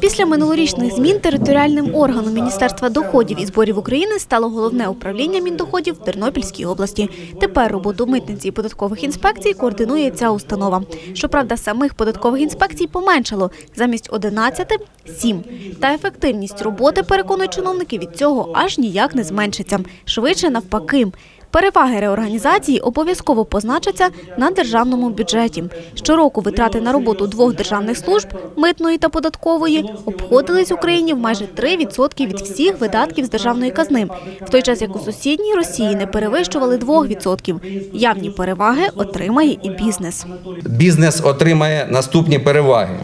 Після минулорічних змін територіальним органом Міністерства доходів і зборів України стало головне управління міндоходів в Тернопільській області. Тепер роботу митниці і податкових інспекцій координує ця установа. Щоправда, самих податкових інспекцій поменшало замість 11 – 7. Та ефективність роботи, переконують чиновники, від цього аж ніяк не зменшиться. Швидше навпаки. Переваги реорганізації обов'язково позначаться на державному бюджеті. Щороку витрати на роботу двох державних служб митної та податкової обходились Україні в майже 3% від всіх видатків з державної казни, в той час як у сусідній Росії не перевищували 2%. Явні переваги отримає і бізнес. Бізнес отримає наступні переваги.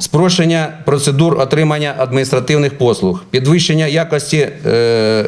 Спрощення процедур отримання адміністративних послуг, підвищення якості е,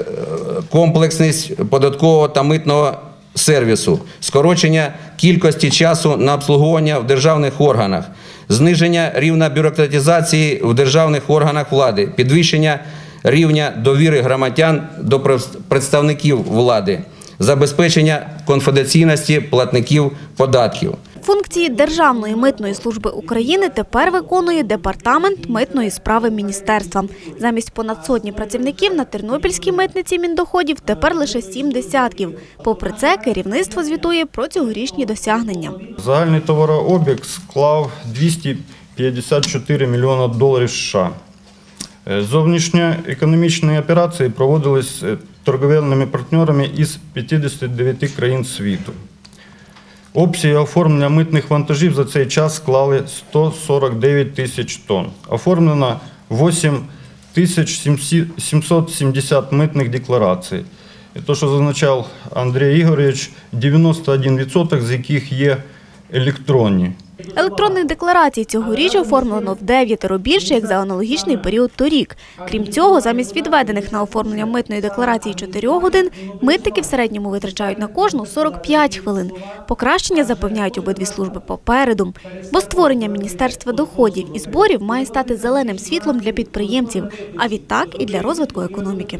комплексність податкового та митного сервісу, скорочення кількості часу на обслуговування в державних органах, зниження рівня бюрократизації в державних органах влади, підвищення рівня довіри громадян до представників влади, забезпечення конфіденційності платників податків. Функції Державної митної служби України тепер виконує департамент митної справи міністерства. Замість понад сотні працівників на Тернопільській митниці міндоходів тепер лише сім десятків. Попри це, керівництво звітує про цьогорічні досягнення. Загальний товарообіг склав 254 мільйона доларів США. Е, Зовнішньоекономічні операції проводились е, торговельними партнерами із 59 країн світу. Обсяги оформлення митних вантажів за цей час склали 149 тисяч тонн. Оформлено 8 тисяч 770 митних декларацій. І то, що зазначав Андрій Ігорович, 91% з яких є електронні. Електронних декларацій цьогоріч оформлено в дев'ятеро більше, як за аналогічний період торік. Крім цього, замість відведених на оформлення митної декларації 4 годин, митники в середньому витрачають на кожну 45 хвилин. Покращення запевняють обидві служби попереду. Бо створення Міністерства доходів і зборів має стати зеленим світлом для підприємців, а відтак і для розвитку економіки.